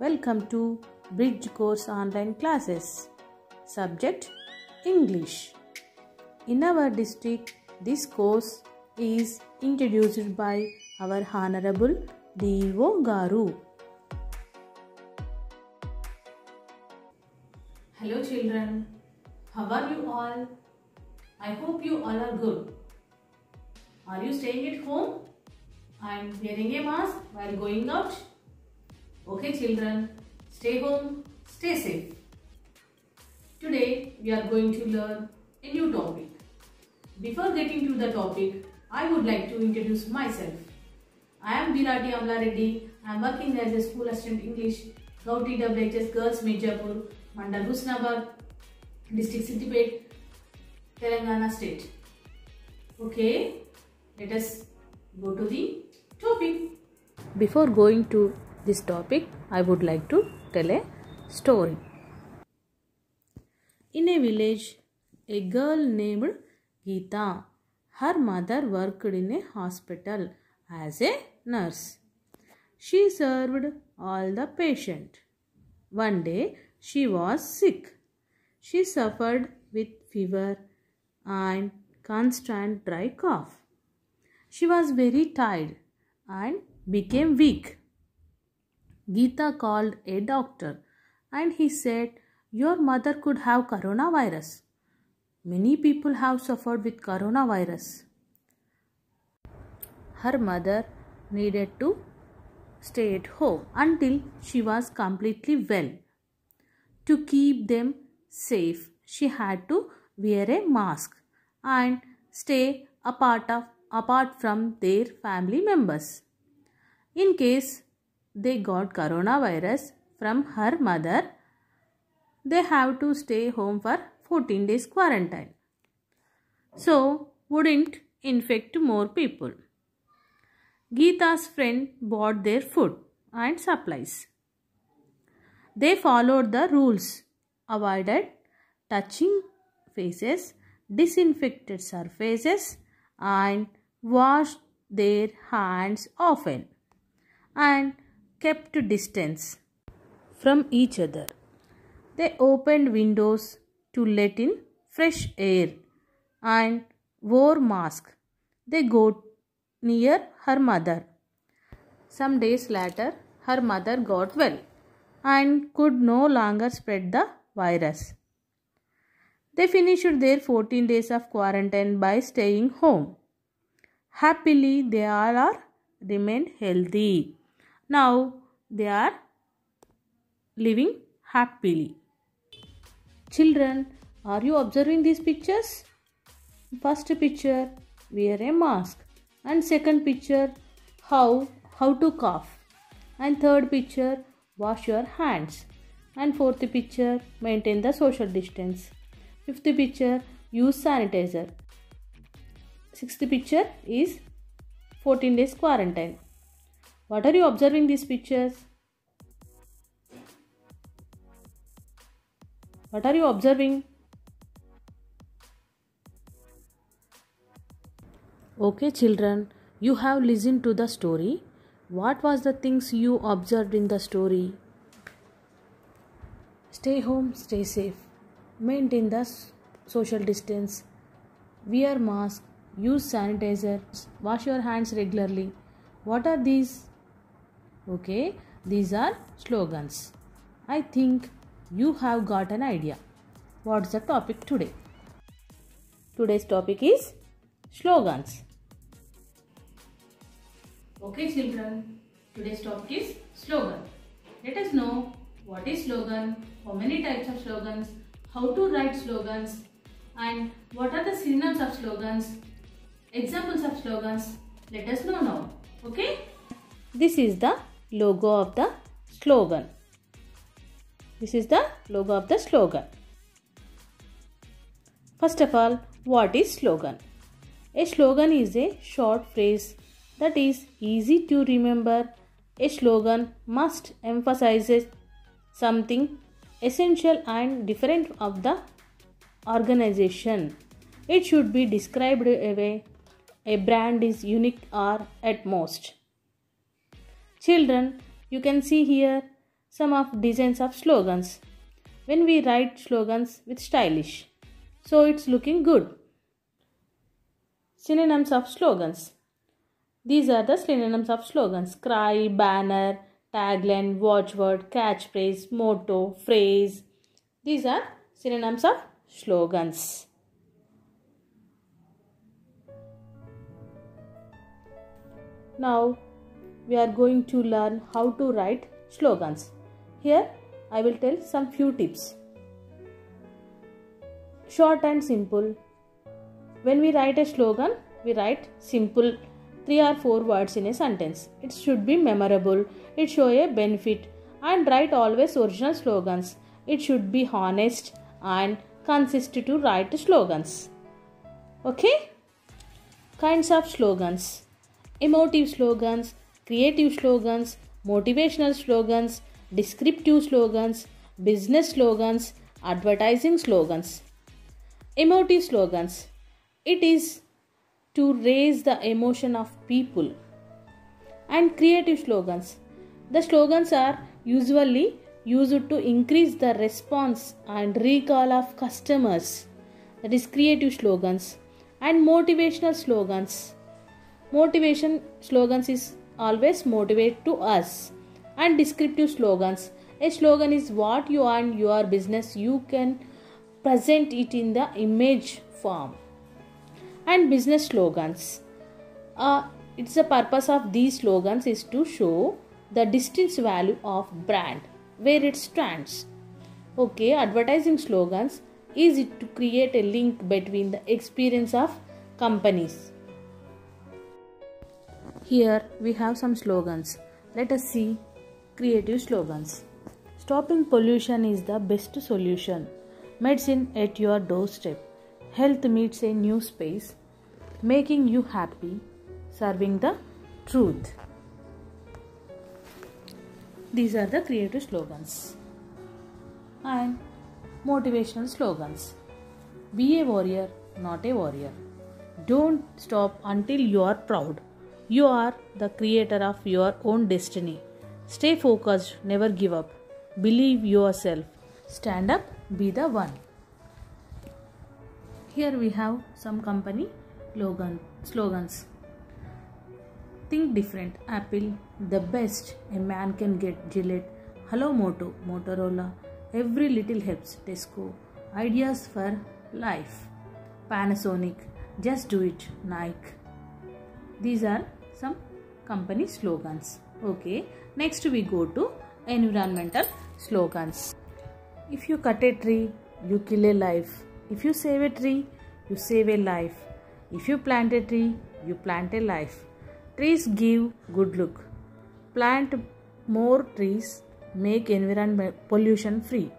Welcome to Bridge Course Online Classes. Subject English. In our district, this course is introduced by our Honorable D.O. Garu. Hello, children. How are you all? I hope you all are good. Are you staying at home? and wearing a mask while going out? Okay, children, stay home, stay safe. Today, we are going to learn a new topic. Before getting to the topic, I would like to introduce myself. I am Virati Amala Reddy. I am working as a school assistant English, Gauti WHS Girls Mijapur, Mandal Husnabad, District Siddipet, Telangana State. Okay, let us go to the topic. Before going to this topic, I would like to tell a story. In a village, a girl named Geeta, her mother worked in a hospital as a nurse. She served all the patients. One day, she was sick. She suffered with fever and constant dry cough. She was very tired and became weak. Geeta called a doctor and he said, Your mother could have coronavirus. Many people have suffered with coronavirus. Her mother needed to stay at home until she was completely well. To keep them safe, she had to wear a mask and stay apart of apart from their family members. In case they got coronavirus from her mother, they have to stay home for 14 days quarantine. So, wouldn't infect more people. Geeta's friend bought their food and supplies. They followed the rules, avoided touching faces, disinfected surfaces, and washed their hands often and kept distance from each other. They opened windows to let in fresh air and wore masks. They got near her mother. Some days later, her mother got well and could no longer spread the virus. They finished their 14 days of quarantine by staying home. Happily, they all are remained healthy. Now they are living happily. Children, are you observing these pictures? First picture, wear a mask. And second picture, how how to cough. And third picture, wash your hands. And fourth picture, maintain the social distance. Fifth picture, use sanitizer. Sixth picture is 14 days quarantine. What are you observing these pictures? What are you observing? Okay, children, you have listened to the story. What was the things you observed in the story? Stay home, stay safe. Maintain the social distance. Wear mask. Use sanitizer. Wash your hands regularly. What are these? Okay, these are slogans. I think you have got an idea. What's the topic today? Today's topic is slogans. Okay, children, today's topic is slogan. Let us know what is slogan, how many types of slogans, how to write slogans, and what are the synonyms of slogans, examples of slogans. Let us know now. Okay? This is the logo of the slogan. This is the logo of the slogan. First of all, what is slogan? A slogan is a short phrase that is easy to remember. A slogan must emphasize something essential and different of the organization. It should be described a way a brand is unique or at most. Children, you can see here some of designs of slogans. When we write slogans with stylish so it's looking good. Synonyms of slogans. These are the synonyms of slogans. Cry banner tagline watchword catchphrase motto phrase. These are synonyms of slogans. Now we are going to learn how to write slogans here I will tell some few tips. Short and simple. When we write a slogan, we write simple three or four words in a sentence. It should be memorable, it show a benefit and write always original slogans. It should be honest and consist to write slogans. Okay? Kinds of slogans. Emotive slogans, creative slogans, motivational slogans, descriptive slogans, business slogans, advertising slogans. Emotive slogans. It is to raise the emotion of people. And creative slogans. The slogans are usually used to increase the response and recall of customers. That is creative slogans. And motivational slogans. Motivation slogans is always motivate to us and descriptive slogans. A slogan is what you and your business you can present it in the image form. And business slogans. Uh, it's the purpose of these slogans is to show the distance value of brand where it stands. Okay, advertising slogans is it to create a link between the experience of companies. Here we have some slogans. Let us see creative slogans. Stopping pollution is the best solution. Medicine at your doorstep. Health meets a new space. Making you happy. Serving the truth. These are the creative slogans. And motivational slogans. Be a warrior, not a warrior. Don't stop until you are proud. You are the creator of your own destiny. Stay focused, never give up. Believe yourself. Stand up, be the one. Here we have some company slogan, slogans. Think different. Apple, the best a man can get. Gillette, Hello Moto, Motorola. Every little helps. Tesco, ideas for life. Panasonic, just do it. Nike. These are some company slogans. Okay. Next we go to environmental slogans. If you cut a tree, you kill a life. If you save a tree, you save a life. If you plant a tree, you plant a life. Trees give good look. Plant more trees, make environment pollution free.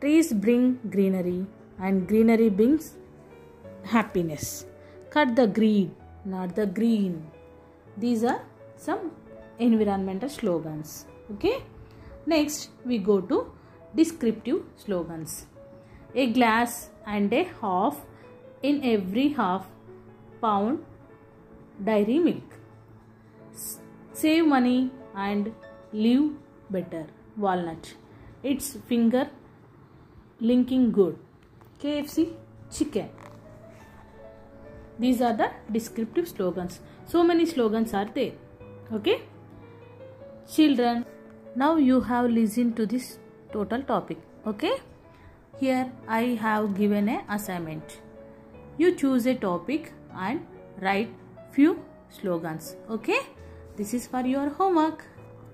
Trees bring greenery and greenery brings happiness. Cut the greed, not the green. These are some environmental slogans. Okay? Next we go to descriptive slogans. A glass and a half in every half pound dairy milk. Save money and live better. Walmart. Its finger linking good. Kfc chicken. These are the descriptive slogans so many slogans are there okay Children, now you have listened to this total topic. Okay? Here I have given a assignment. You choose a topic and write few slogans. Okay? This is for your homework.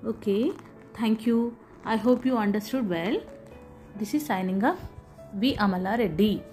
Okay? Thank you. I hope you understood well. This is signing off. V. Amala Reddy.